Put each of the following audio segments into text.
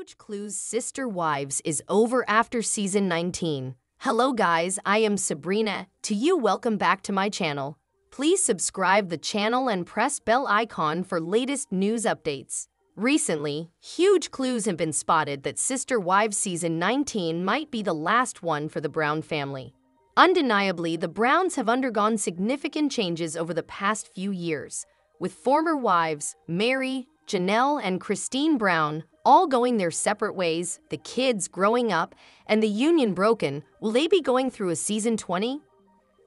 Huge Clues Sister Wives is over after season 19. Hello guys, I am Sabrina. To you, welcome back to my channel. Please subscribe the channel and press bell icon for latest news updates. Recently, huge clues have been spotted that Sister Wives season 19 might be the last one for the Brown family. Undeniably, the Browns have undergone significant changes over the past few years, with former wives Meri, Janelle, and Christine Brown all going their separate ways, the kids growing up, and the union broken. Will they be going through a season 20?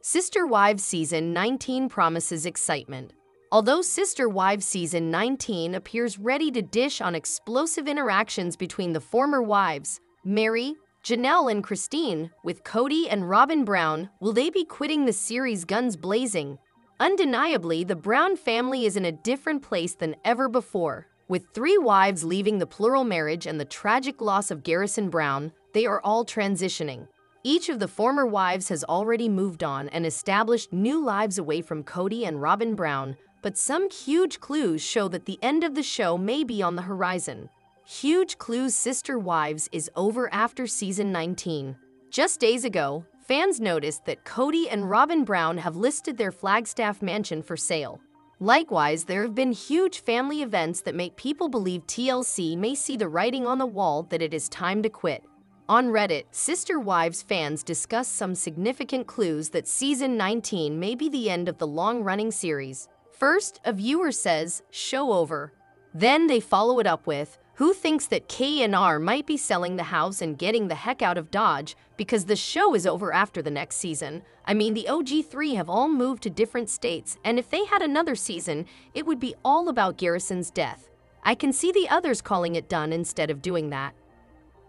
Sister Wives season 19 promises excitement. Although Sister Wives season 19 appears ready to dish on explosive interactions between the former wives, Meri, Janelle, and Christine, with Kody and Robyn Brown, will they be quitting the series guns blazing? Undeniably, the Brown family is in a different place than ever before. With three wives leaving the plural marriage and the tragic loss of Garrison Brown, they are all transitioning. Each of the former wives has already moved on and established new lives away from Kody and Robyn Brown, but some huge clues show that the end of the show may be on the horizon. Huge Clues Sister Wives is over after season 19. Just days ago, fans noticed that Kody and Robyn Brown have listed their Flagstaff mansion for sale. Likewise, there have been huge family events that make people believe TLC may see the writing on the wall that it is time to quit. On Reddit, Sister Wives fans discuss some significant clues that season 19 may be the end of the long-running series. First, a viewer says, show over. Then they follow it up with, who thinks that K&R might be selling the house and getting the heck out of Dodge because the show is over after the next season? I mean, the OG3 have all moved to different states, and if they had another season, it would be all about Garrison's death. I can see the others calling it done instead of doing that.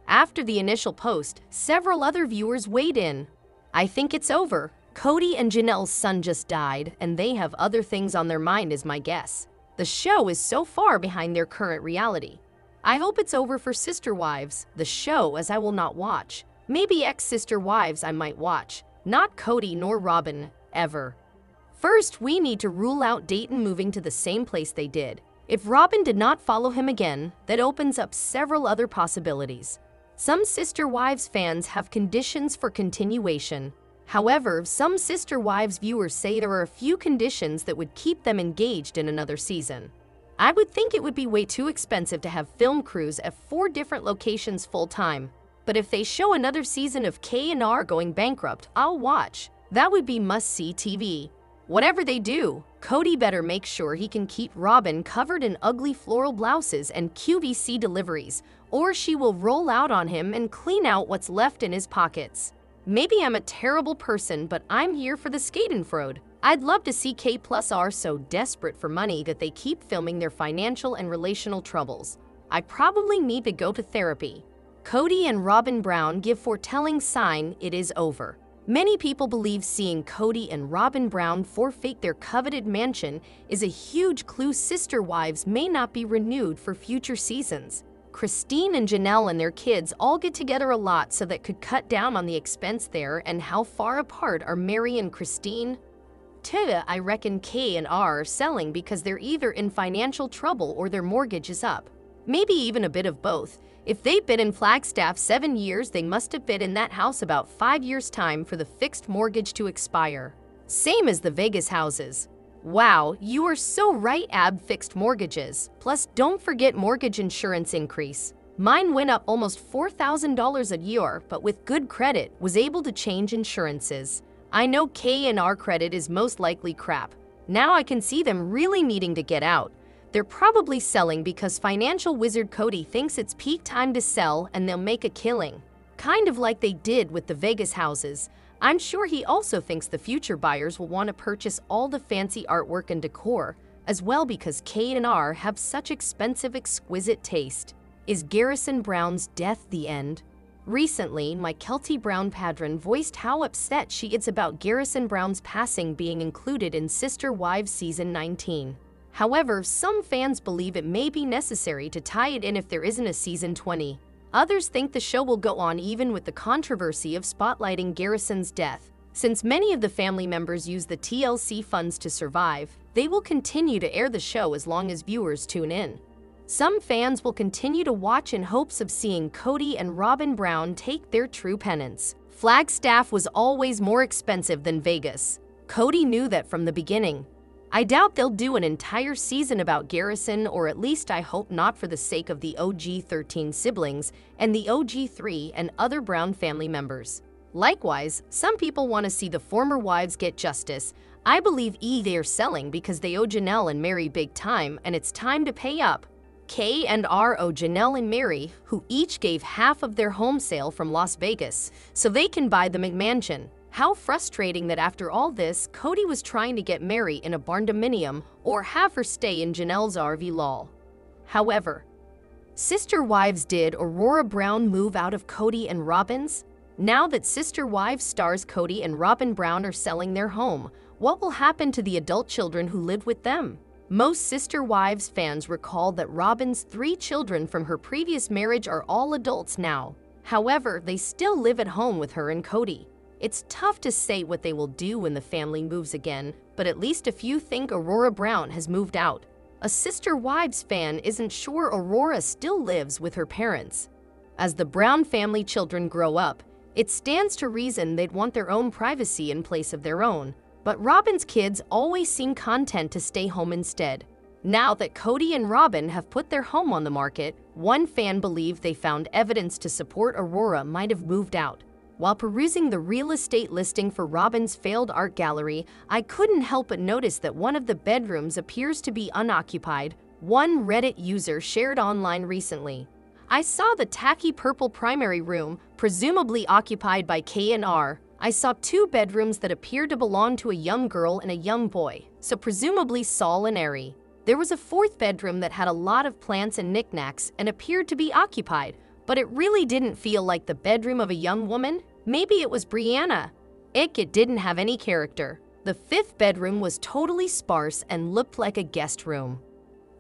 After the initial post, several other viewers weighed in. I think it's over. Kody and Janelle's son just died, and they have other things on their mind is my guess. The show is so far behind their current reality. I hope it's over for Sister Wives, the show, as I will not watch. Maybe ex-Sister Wives I might watch. Not Kody nor Robyn, ever. First, we need to rule out Dayton moving to the same place they did. If Robyn did not follow him again, that opens up several other possibilities. Some Sister Wives fans have conditions for continuation. However, some Sister Wives viewers say there are a few conditions that would keep them engaged in another season. I would think it would be way too expensive to have film crews at four different locations full-time. But if they show another season of K&R going bankrupt, I'll watch. That would be must-see TV. Whatever they do, Kody better make sure he can keep Robyn covered in ugly floral blouses and QVC deliveries, or she will roll out on him and clean out what's left in his pockets. Maybe I'm a terrible person, but I'm here for the Schadenfreude. I'd love to see K plus R so desperate for money that they keep filming their financial and relational troubles. I probably need to go to therapy. Kody and Robyn Brown give foretelling sign it is over. Many people believe seeing Kody and Robyn Brown forfeit their coveted mansion is a huge clue sister wives may not be renewed for future seasons. Christine and Janelle and their kids all get together a lot so that could cut down on the expense there and how far apart are Meri and Christine? Two, I reckon K and R are selling because they're either in financial trouble or their mortgage is up. Maybe even a bit of both. If they've been in Flagstaff seven years, they must have been in that house about five years' time for the fixed mortgage to expire. Same as the Vegas houses. Wow, you are so right, Ab fixed mortgages. Plus, don't forget mortgage insurance increase. Mine went up almost $4,000 a year, but with good credit, was able to change insurances. I know K and R credit is most likely crap. Now I can see them really needing to get out. They're probably selling because financial wizard Kody thinks it's peak time to sell and they'll make a killing. Kind of like they did with the Vegas houses. I'm sure he also thinks the future buyers will want to purchase all the fancy artwork and decor, as well because K and R have such expensive, exquisite taste. Is Garrison Brown's death the end? Recently, Mykelti Brown Padron voiced how upset she is about Garrison Brown's passing being included in Sister Wives Season 19. However, some fans believe it may be necessary to tie it in if there isn't a Season 20. Others think the show will go on even with the controversy of spotlighting Garrison's death. Since many of the family members use the TLC funds to survive, they will continue to air the show as long as viewers tune in. Some fans will continue to watch in hopes of seeing Kody and Robyn Brown take their true penance. Flagstaff was always more expensive than Vegas. Kody knew that from the beginning. I doubt they'll do an entire season about Garrison, or at least I hope not for the sake of the OG 13 siblings and the OG 3 and other Brown family members. Likewise, some people want to see the former wives get justice. I believe E they are selling because they owe Janelle and Meri big time and it's time to pay up. K and R owe Janelle and Meri, who each gave half of their home sale from Las Vegas, so they can buy the McMansion. How frustrating that after all this, Kody was trying to get Meri in a barndominium or have her stay in Janelle's RV lol. However, Sister Wives did Aurora Brown move out of Kody and Robyn's? Now that Sister Wives stars Kody and Robyn Brown are selling their home, what will happen to the adult children who live with them? Most Sister Wives fans recall that Robyn's three children from her previous marriage are all adults now. However, they still live at home with her and Kody. It's tough to say what they will do when the family moves again, but at least a few think Aurora Brown has moved out. A Sister Wives fan isn't sure Aurora still lives with her parents. As the Brown family children grow up, it stands to reason they'd want their own privacy in place of their own, but Robyn's kids always seem content to stay home instead. Now that Kody and Robyn have put their home on the market, one fan believed they found evidence to support Aurora might have moved out. While perusing the real estate listing for Robyn's failed art gallery, I couldn't help but notice that one of the bedrooms appears to be unoccupied, one Reddit user shared online recently. I saw the tacky purple primary room, presumably occupied by K and R, I saw two bedrooms that appeared to belong to a young girl and a young boy, so presumably Sol and Ari. There was a fourth bedroom that had a lot of plants and knickknacks and appeared to be occupied, but it really didn't feel like the bedroom of a young woman. Maybe it was Breanna. Ick, it didn't have any character. The fifth bedroom was totally sparse and looked like a guest room.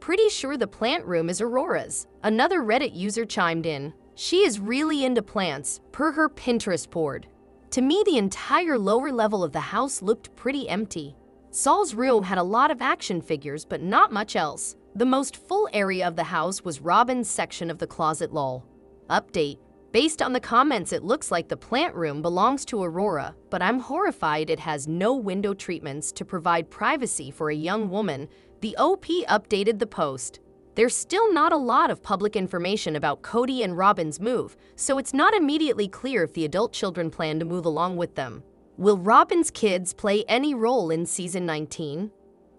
Pretty sure the plant room is Aurora's. Another Reddit user chimed in. She is really into plants, per her Pinterest board. To me, the entire lower level of the house looked pretty empty. Sol's room had a lot of action figures, but not much else. The most full area of the house was Robyn's section of the closet lol. Update. Based on the comments, it looks like the plant room belongs to Aurora, but I'm horrified it has no window treatments to provide privacy for a young woman. The OP updated the post. There's still not a lot of public information about Kody and Robyn's move, so it's not immediately clear if the adult children plan to move along with them. Will Robyn's kids play any role in season 19?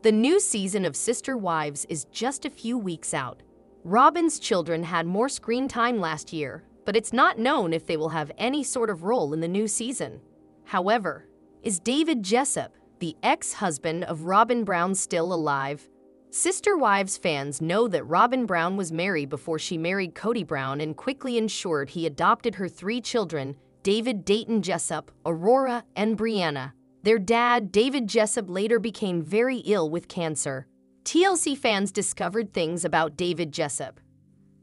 The new season of Sister Wives is just a few weeks out. Robyn's children had more screen time last year, but it's not known if they will have any sort of role in the new season. However, is David Jessop, the ex-husband of Robyn Brown still alive? Sister Wives fans know that Robyn Brown was married before she married Kody Brown and quickly ensured he adopted her three children, David Dayton Jessop, Aurora, and Breanna. Their dad, David Jessop, later became very ill with cancer. TLC fans discovered things about David Jessop.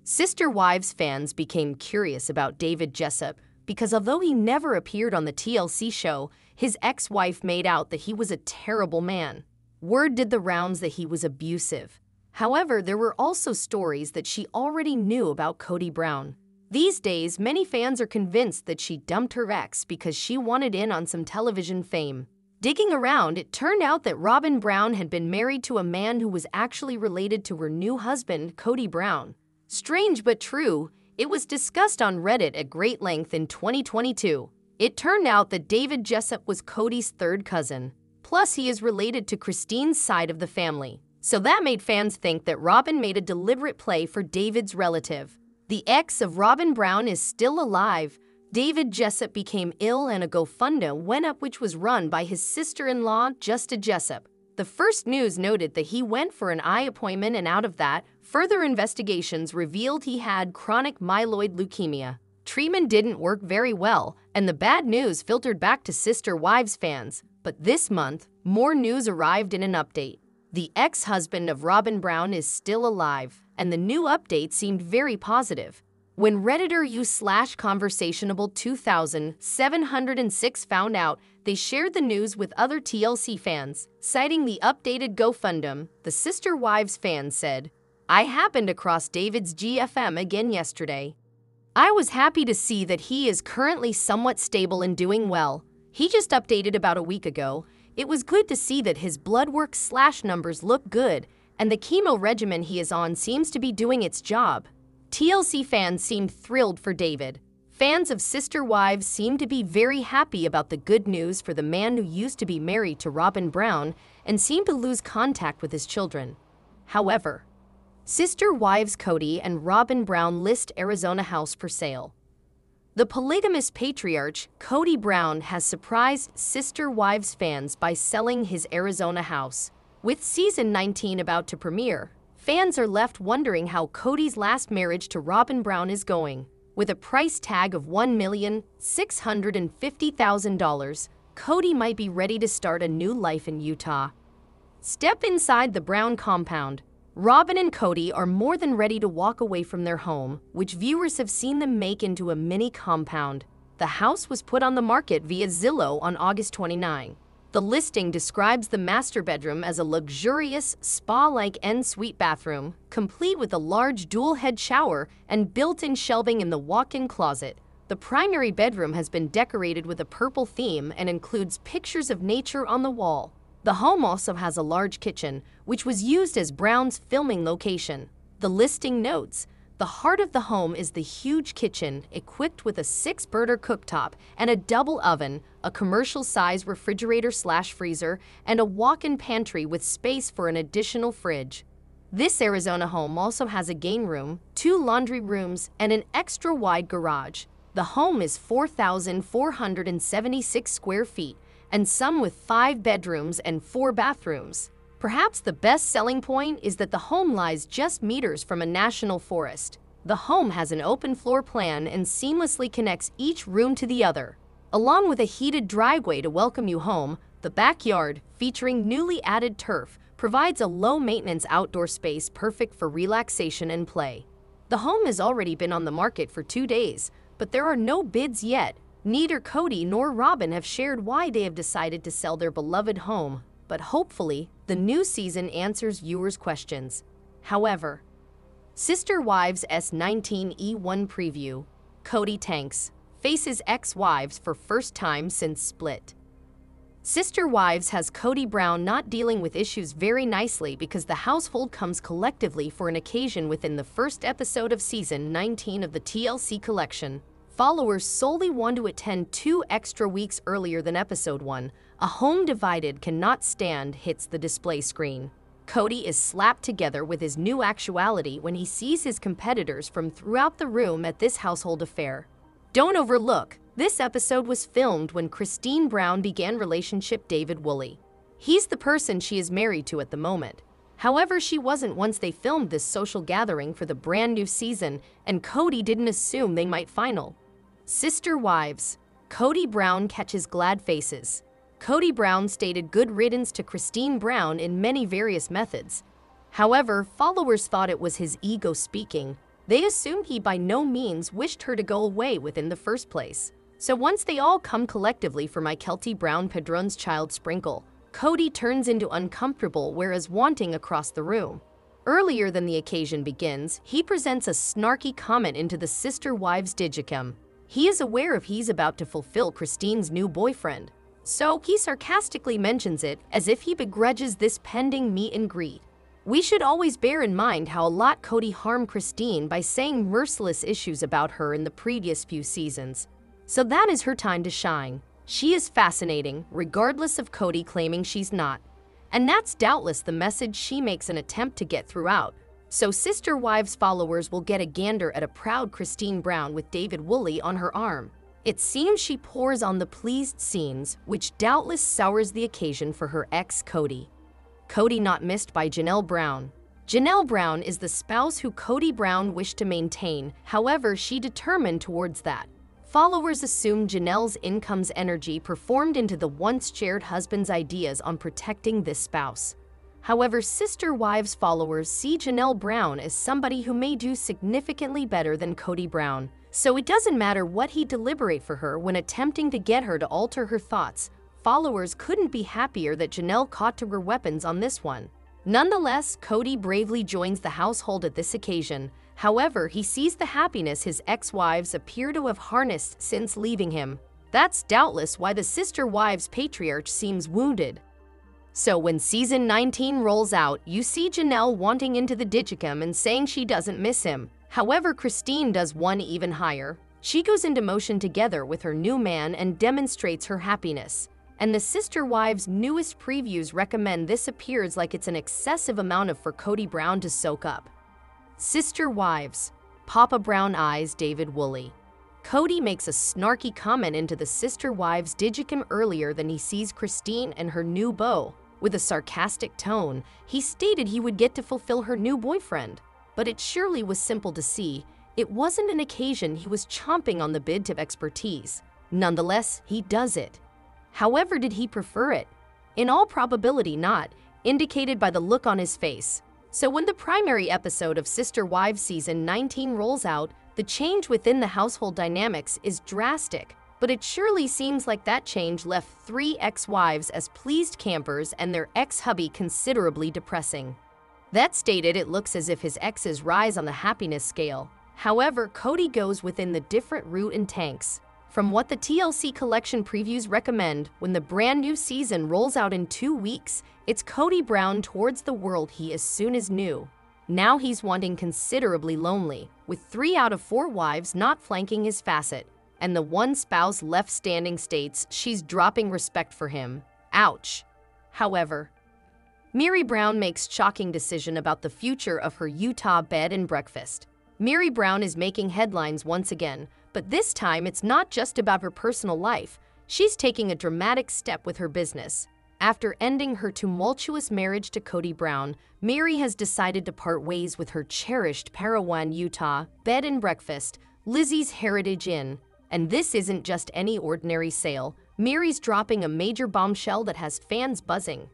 Sister Wives fans became curious about David Jessop because although he never appeared on the TLC show, his ex-wife made out that he was a terrible man. Word did the rounds that he was abusive. However, there were also stories that she already knew about Kody Brown. These days, many fans are convinced that she dumped her ex because she wanted in on some television fame. Digging around, it turned out that Robyn Brown had been married to a man who was actually related to her new husband, Kody Brown. Strange but true, it was discussed on Reddit at great length in 2022. It turned out that David Jessop was Kody's third cousin. Plus, he is related to Christine's side of the family. So that made fans think that Robyn made a deliberate play for David's relative. The ex of Robyn Brown is still alive. David Jessop became ill and a GoFundMe went up which was run by his sister-in-law, Justa Jessop. The first news noted that he went for an eye appointment and out of that, further investigations revealed he had chronic myeloid leukemia. Treatment didn't work very well, and the bad news filtered back to Sister Wives fans. But this month, more news arrived in an update. The ex-husband of Robyn Brown is still alive, and the new update seemed very positive. When Redditor u slash conversationable 2706 found out, they shared the news with other TLC fans. Citing the updated GoFundMe, the Sister Wives fan said, I happened across David's GFM again yesterday. I was happy to see that he is currently somewhat stable and doing well. He just updated about a week ago. It was good to see that his blood work slash numbers look good, and the chemo regimen he is on seems to be doing its job. TLC fans seemed thrilled for David. Fans of Sister Wives seem to be very happy about the good news for the man who used to be married to Robyn Brown and seemed to lose contact with his children. However, Sister Wives Kody and Robyn Brown list Arizona house for sale. The polygamous patriarch, Kody Brown, has surprised Sister Wives fans by selling his Arizona house. With season 19 about to premiere, fans are left wondering how Kody's last marriage to Robyn Brown is going. With a price tag of $1,650,000, Kody might be ready to start a new life in Utah. Step inside the Brown compound, Robyn and Kody are more than ready to walk away from their home, which viewers have seen them make into a mini compound. The house was put on the market via Zillow on August 29. The listing describes the master bedroom as a luxurious, spa-like en-suite bathroom, complete with a large dual-head shower and built-in shelving in the walk-in closet. The primary bedroom has been decorated with a purple theme and includes pictures of nature on the wall. The home also has a large kitchen, which was used as Brown's filming location. The listing notes, the heart of the home is the huge kitchen equipped with a six-burner cooktop and a double oven, a commercial-size refrigerator slash freezer, and a walk-in pantry with space for an additional fridge. This Arizona home also has a game room, two laundry rooms, and an extra-wide garage. The home is 4,476 square feet and some with five bedrooms and four bathrooms. Perhaps the best selling point is that the home lies just meters from a national forest. The home has an open floor plan and seamlessly connects each room to the other. Along with a heated driveway to welcome you home, the backyard, featuring newly added turf, provides a low-maintenance outdoor space perfect for relaxation and play. The home has already been on the market for two days, but there are no bids yet, Neither Kody nor Robyn have shared why they have decided to sell their beloved home, but hopefully, the new season answers viewers' questions. However, Sister Wives S19E1 preview Kody Tanks faces ex wives for first time since split. Sister Wives has Kody Brown not dealing with issues very nicely because the household comes collectively for an occasion within the first episode of season 19 of the TLC collection. Followers solely want to attend two extra weeks earlier than episode 1. A home divided cannot stand hits the display screen. Kody is slapped together with his new actuality when he sees his competitors from throughout the room at this household affair. Don't overlook, this episode was filmed when Christine Brown began relationship David Woolley. He's the person she is married to at the moment. However, she wasn't once they filmed this social gathering for the brand new season, and Kody didn't assume they might final. Sister Wives Kody Brown catches glad faces. Kody Brown stated good riddance to Christine Brown in many various methods. However, followers thought it was his ego speaking. They assumed he by no means wished her to go away within the first place. So once they all come collectively for Mykelti Brown Padron's child Sprinkle, Kody turns into uncomfortable whereas wanting across the room. Earlier than the occasion begins, he presents a snarky comment into the sister wives digicam. He is aware of he's about to fulfill Christine's new boyfriend, so he sarcastically mentions it as if he begrudges this pending meet and greet. We should always bear in mind how a lot Kody harmed Christine by saying merciless issues about her in the previous few seasons. So that is her time to shine. She is fascinating, regardless of Kody claiming she's not. And that's doubtless the message she makes an attempt to get throughout, so Sister Wives followers will get a gander at a proud Christine Brown with David Woolley on her arm. It seems she pours on the pleased scenes, which doubtless sours the occasion for her ex Kody. Kody not missed by Janelle Brown. Janelle Brown is the spouse who Kody Brown wished to maintain, however, she determined towards that. Followers assume Janelle's income's energy performed into the once shared husband's ideas on protecting this spouse. However, Sister Wives followers see Janelle Brown as somebody who may do significantly better than Kody Brown. So it doesn't matter what he deliberate for her when attempting to get her to alter her thoughts. Followers couldn't be happier that Janelle caught to her weapons on this one. Nonetheless, Kody bravely joins the household at this occasion. However, he sees the happiness his ex-wives appear to have harnessed since leaving him. That's doubtless why the sister wives patriarch seems wounded. So when season 19 rolls out, you see Janelle wanting into the Digicam and saying she doesn't miss him. However, Christine does one even higher. She goes into motion together with her new man and demonstrates her happiness. And the Sister Wives' newest previews recommend this appears like it's an excessive amount of for Kody Brown to soak up. Sister Wives, Papa Brown Eyes David Woolley. Kody makes a snarky comment into the Sister Wives digicam earlier than he sees Christine and her new beau. With a sarcastic tone, he stated he would get to fulfill her new boyfriend. But it surely was simple to see. It wasn't an occasion he was chomping on the bid to expertise. Nonetheless, he does it. However did he prefer it? In all probability not, indicated by the look on his face. So when the primary episode of Sister Wives season 19 rolls out, the change within the household dynamics is drastic, but it surely seems like that change left three ex-wives as pleased campers and their ex-hubby considerably depressing. That stated, it looks as if his exes rise on the happiness scale. However, Kody goes within the different route and tanks. From what the TLC collection previews recommend, when the brand new season rolls out in two weeks, it's Kody Brown towards the world he as soon as knew. Now he's wanting considerably lonely, with three out of four wives not flanking his facet, and the one spouse left standing states she's dropping respect for him. Ouch. However, Meri Brown makes shocking decision about the future of her Utah bed and breakfast. Meri Brown is making headlines once again, but this time, it's not just about her personal life. She's taking a dramatic step with her business. After ending her tumultuous marriage to Kody Brown, Meri has decided to part ways with her cherished Parowan, Utah, bed and breakfast, Lizzie's Heritage Inn. And this isn't just any ordinary sale. Meri's dropping a major bombshell that has fans buzzing.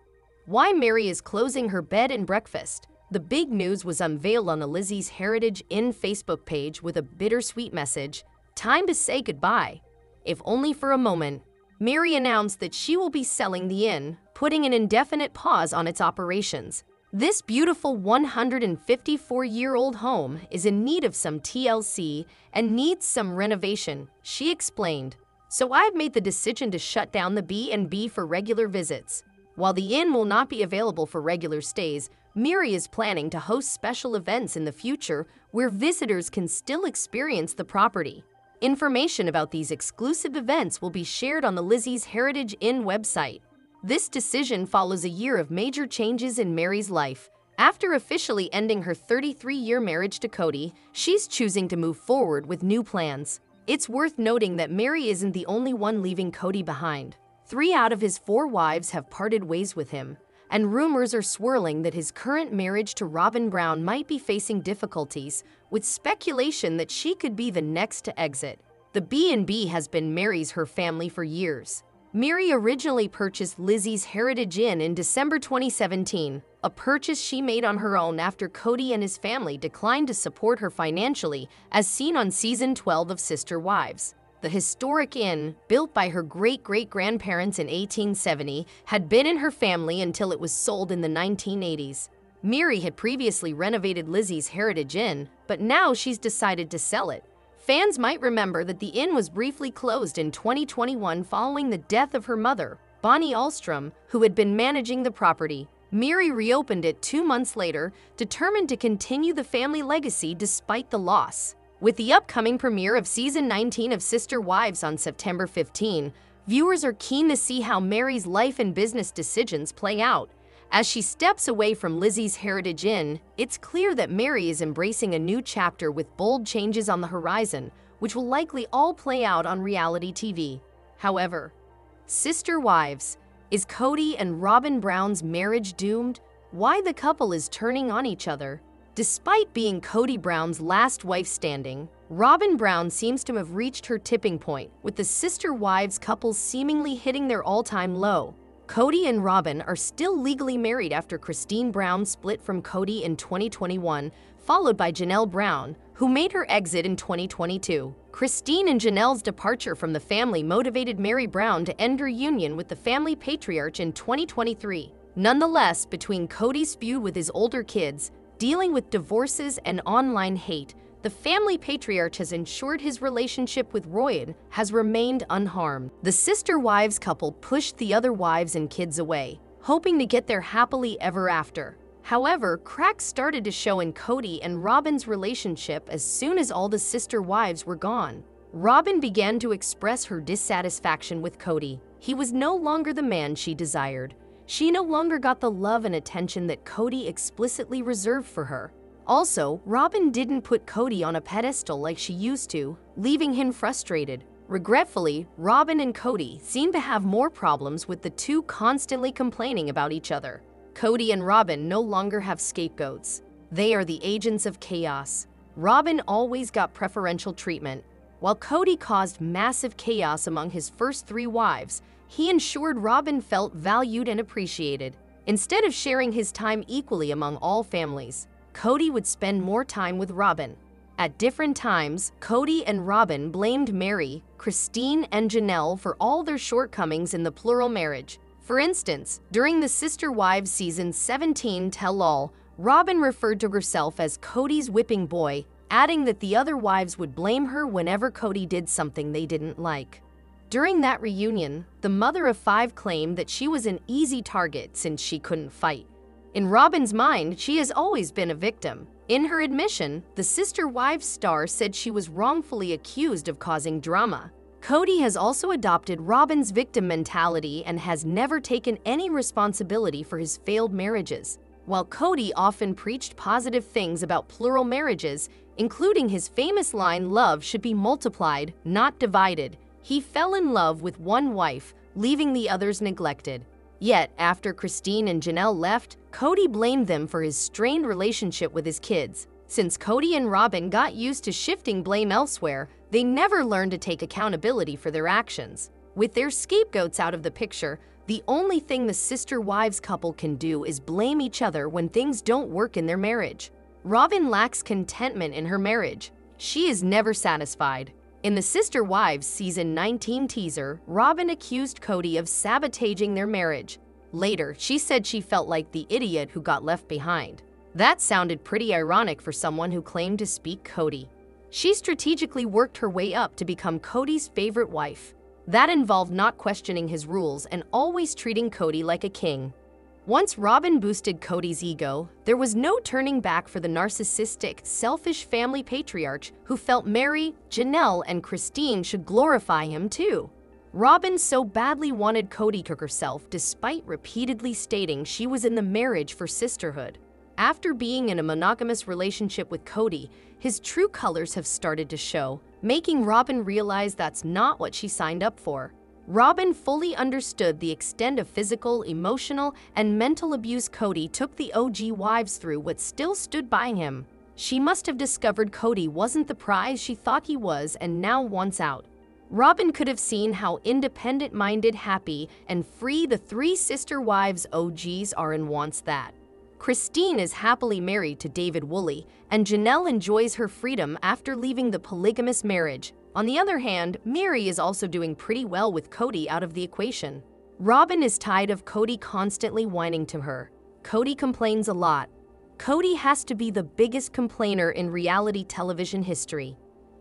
Why Meri is closing her bed and breakfast. The big news was unveiled on the Lizzie's Heritage Inn Facebook page with a bittersweet message Time to say goodbye. If only for a moment, Meri announced that she will be selling the inn, putting an indefinite pause on its operations. This beautiful 154-year-old home is in need of some TLC and needs some renovation, she explained. So I've made the decision to shut down the B&B for regular visits. While the inn will not be available for regular stays, Meri is planning to host special events in the future where visitors can still experience the property. Information about these exclusive events will be shared on the Lizzie's Heritage Inn website. This decision follows a year of major changes in Meri's life. After officially ending her 33-year marriage to Kody, she's choosing to move forward with new plans. It's worth noting that Meri isn't the only one leaving Kody behind. Three out of his four wives have parted ways with him, and rumors are swirling that his current marriage to Robyn Brown might be facing difficulties, with speculation that she could be the next to exit. The B&B has been Meri's her family for years. Meri originally purchased Lizzie's Heritage Inn in December 2017, a purchase she made on her own after Kody and his family declined to support her financially, as seen on season 12 of Sister Wives. The historic inn, built by her great-great-grandparents in 1870, had been in her family until it was sold in the 1980s. Meri had previously renovated Lizzie's Heritage Inn, but now she's decided to sell it. Fans might remember that the inn was briefly closed in 2021 following the death of her mother, Bonnie Ahlstrom, who had been managing the property. Meri reopened it two months later, determined to continue the family legacy despite the loss. With the upcoming premiere of season 19 of Sister Wives on September 15, viewers are keen to see how Meri's life and business decisions play out. As she steps away from Lizzie's Heritage Inn, it's clear that Meri is embracing a new chapter with bold changes on the horizon, which will likely all play out on reality TV. However, Sister Wives, is Kody and Robyn Brown's marriage doomed? Why the couple is turning on each other? Despite being Kody Brown's last wife standing, Robyn Brown seems to have reached her tipping point, with the sister wives couple seemingly hitting their all-time low. Kody and Robyn are still legally married after Christine Brown split from Kody in 2021, followed by Janelle Brown, who made her exit in 2022. Christine and Janelle's departure from the family motivated Meri Brown to end her union with the family patriarch in 2023. Nonetheless, between Kody's feud with his older kids, dealing with divorces and online hate, the family patriarch has ensured his relationship with Robyn has remained unharmed. The sister wives couple pushed the other wives and kids away, hoping to get there happily ever after. However, cracks started to show in Kody and Robyn's relationship as soon as all the sister wives were gone. Robyn began to express her dissatisfaction with Kody. He was no longer the man she desired. She no longer got the love and attention that Kody explicitly reserved for her. Also, Robyn didn't put Kody on a pedestal like she used to, leaving him frustrated. Regretfully, Robyn and Kody seem to have more problems with the two constantly complaining about each other. Kody and Robyn no longer have scapegoats. They are the agents of chaos. Robyn always got preferential treatment. While Kody caused massive chaos among his first three wives, he ensured Robyn felt valued and appreciated. Instead of sharing his time equally among all families, Kody would spend more time with Robyn. At different times, Kody and Robyn blamed Meri, Christine, and Janelle for all their shortcomings in the plural marriage. For instance, during the Sister Wives season 17 Tell All, Robyn referred to herself as Kody's whipping boy, adding that the other wives would blame her whenever Kody did something they didn't like. During that reunion, the mother of five claimed that she was an easy target since she couldn't fight. In Robyn's mind, she has always been a victim. In her admission, the Sister Wives star said she was wrongfully accused of causing drama. Kody has also adopted Robyn's victim mentality and has never taken any responsibility for his failed marriages. While Kody often preached positive things about plural marriages, including his famous line, Love should be multiplied, not divided, he fell in love with one wife, leaving the others neglected. Yet, after Christine and Janelle left, Kody blamed them for his strained relationship with his kids. Since Kody and Robyn got used to shifting blame elsewhere, they never learned to take accountability for their actions. With their scapegoats out of the picture, the only thing the sister wives couple can do is blame each other when things don't work in their marriage. Robyn lacks contentment in her marriage. She is never satisfied. In the Sister Wives season 19 teaser, Robyn accused Kody of sabotaging their marriage. Later, she said she felt like the idiot who got left behind. That sounded pretty ironic for someone who claimed to speak Kody. She strategically worked her way up to become Kody's favorite wife. That involved not questioning his rules and always treating Kody like a king. Once Robyn boosted Kody's ego, there was no turning back for the narcissistic, selfish family patriarch who felt Meri, Janelle, and Christine should glorify him too. Robyn so badly wanted Kody to herself despite repeatedly stating she was in the marriage for sisterhood. After being in a monogamous relationship with Kody, his true colors have started to show, making Robyn realize that's not what she signed up for. Robyn fully understood the extent of physical, emotional, and mental abuse Kody took the OG wives through what still stood by him. She must have discovered Kody wasn't the prize she thought he was and now wants out. Robyn could have seen how independent-minded, happy, and free the three sister wives OGs are and wants that. Christine is happily married to David Woolley, and Janelle enjoys her freedom after leaving the polygamous marriage. On the other hand, Meri is also doing pretty well with Kody out of the equation. Robyn is tired of Kody constantly whining to her. Kody complains a lot. Kody has to be the biggest complainer in reality television history.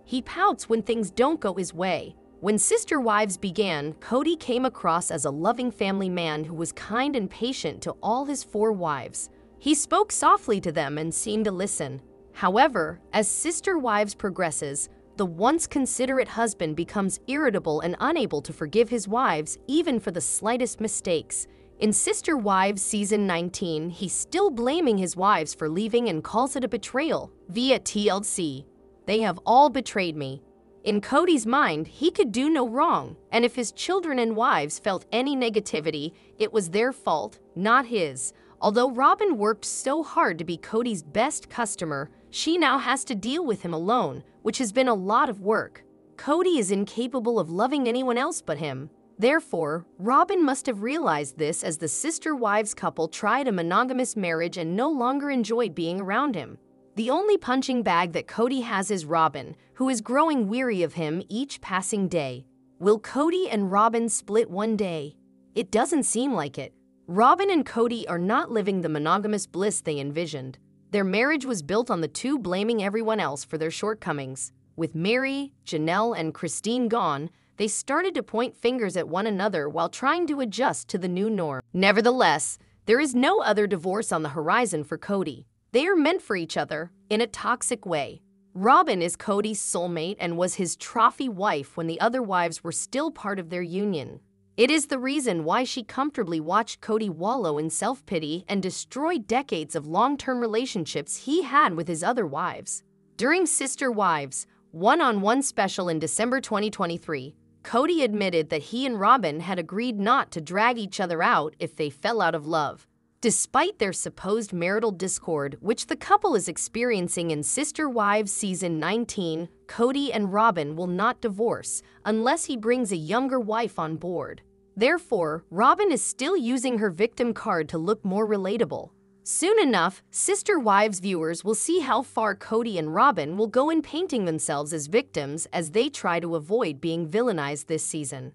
He pouts when things don't go his way. When Sister Wives began, Kody came across as a loving family man who was kind and patient to all his four wives. He spoke softly to them and seemed to listen. However, as Sister Wives progresses, the once considerate husband becomes irritable and unable to forgive his wives even for the slightest mistakes. In Sister Wives season 19, he's still blaming his wives for leaving and calls it a betrayal via TLC. They have all betrayed me. In Kody's mind, he could do no wrong, and if his children and wives felt any negativity, it was their fault, not his. Although Robyn worked so hard to be Kody's best customer, she now has to deal with him alone, which has been a lot of work. Kody is incapable of loving anyone else but him. Therefore, Robyn must have realized this as the sister wives couple tried a monogamous marriage and no longer enjoyed being around him. The only punching bag that Kody has is Robyn, who is growing weary of him each passing day. Will Kody and Robyn split one day? It doesn't seem like it. Robyn and Kody are not living the monogamous bliss they envisioned. Their marriage was built on the two blaming everyone else for their shortcomings. With Meri, Janelle, and Christine gone, they started to point fingers at one another while trying to adjust to the new norm. Nevertheless, there is no other divorce on the horizon for Kody. They are meant for each other in a toxic way. Robyn is Kody's soulmate and was his trophy wife when the other wives were still part of their union. It is the reason why she comfortably watched Kody wallow in self pity and destroy decades of long term relationships he had with his other wives. During Sister Wives, one on one special in December 2023, Kody admitted that he and Robyn had agreed not to drag each other out if they fell out of love. Despite their supposed marital discord, which the couple is experiencing in Sister Wives season 19, Kody and Robyn will not divorce unless he brings a younger wife on board. Therefore, Robyn is still using her victim card to look more relatable. Soon enough, Sister Wives viewers will see how far Kody and Robyn will go in painting themselves as victims as they try to avoid being villainized this season.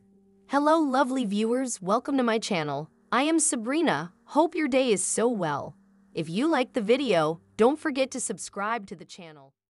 Hello, lovely viewers, welcome to my channel. I am Sabrina, hope your day is so well. If you like the video, don't forget to subscribe to the channel.